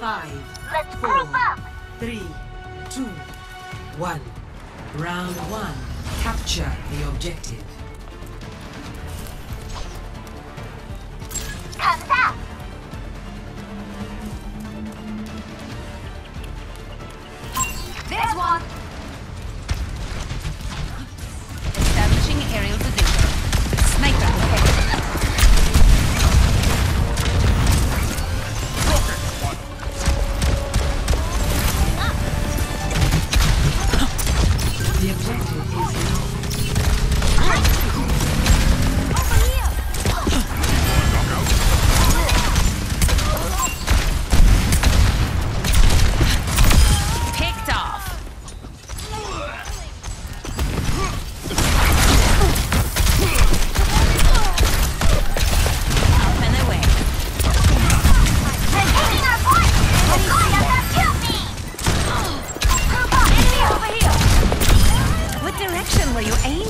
Five, Let's four, group up. Three, two, one. Round one. Capture the objective. You ain't.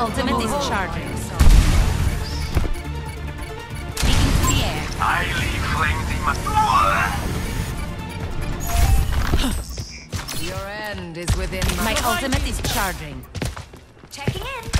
Ultimate is charging. To the air. I leave Your end is within my, my ultimate is charging. Checking in.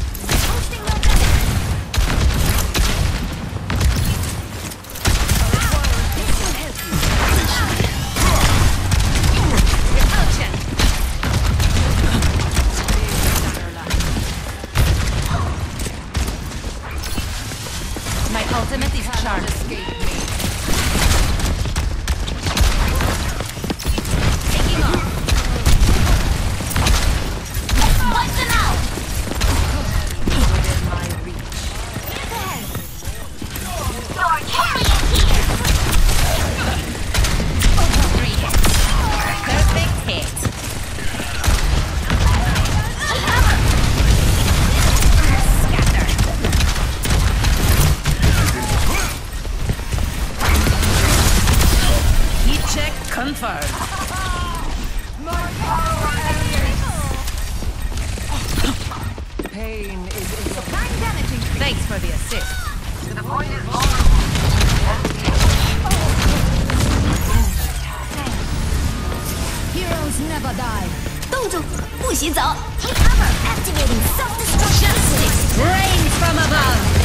Heroes never die. 冻住，不许走。Take cover. Activating self-destruction. Rain from above.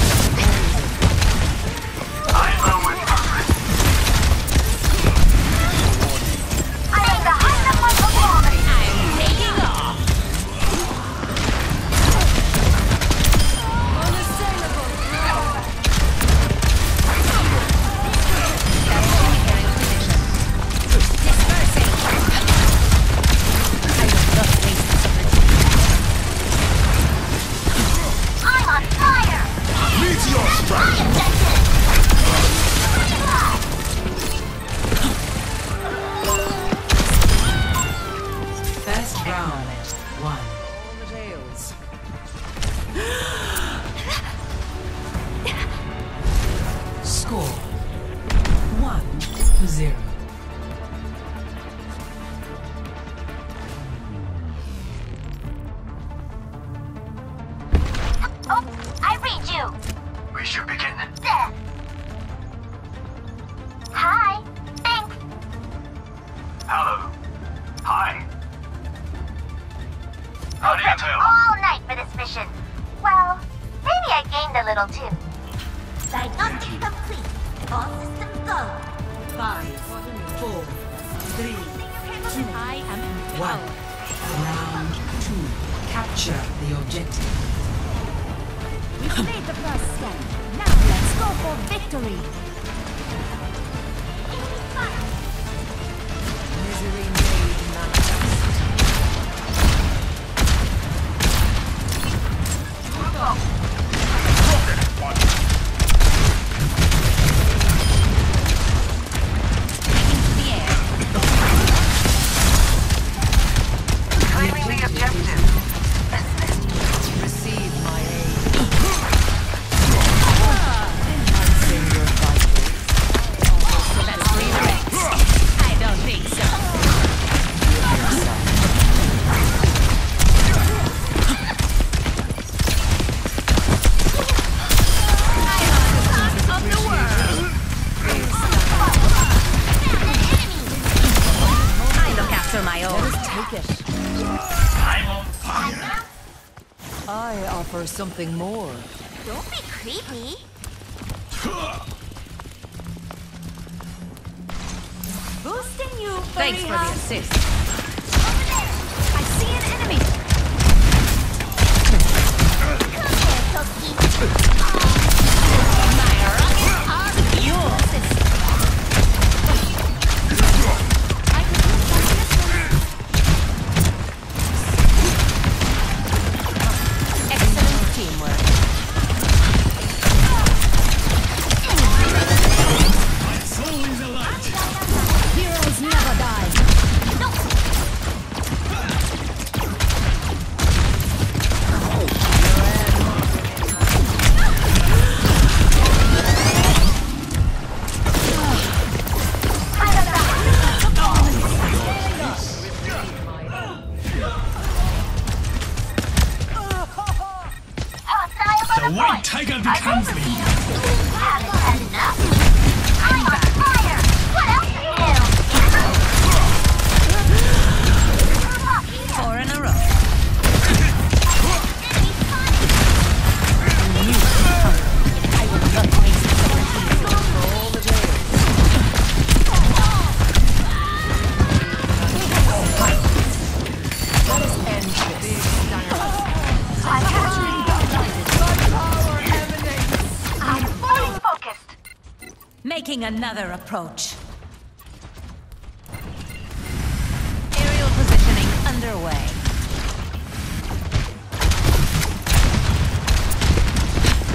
First round, one. one. Round two. Capture the objective. We've made the first step. Now let's go for victory. Misery made manifest. Up! something more. Don't be creepy. Boosting you, Thanks for the assist. See an enemy! Come here, Toki. I Making another approach. Aerial positioning underway.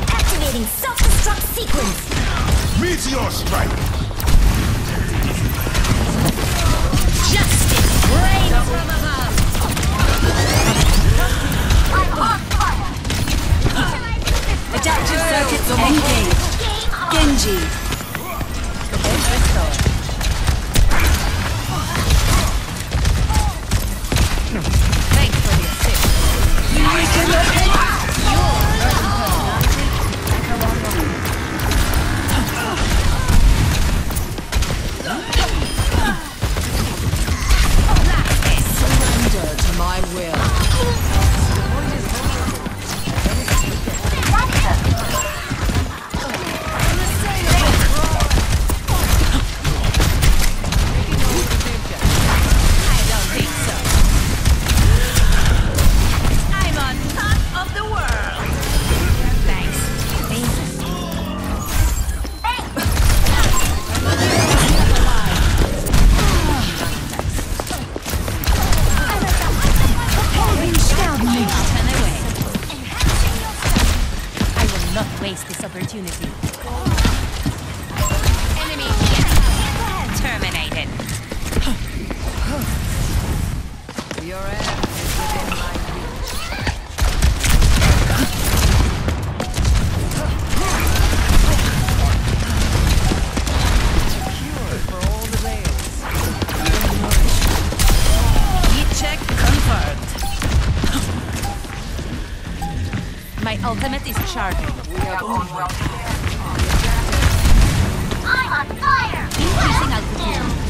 Activating self-destruct sequence. Meteor strike. Justice rain from above. Adaptive circuits engaged. Genji. Ultimate is charging. I'm on fire! Increasing altitude.